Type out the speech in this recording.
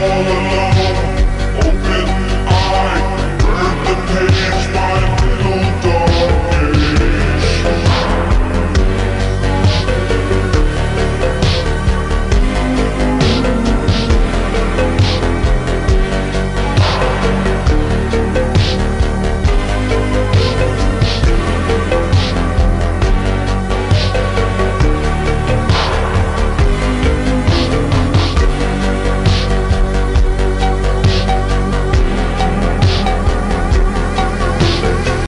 Lord.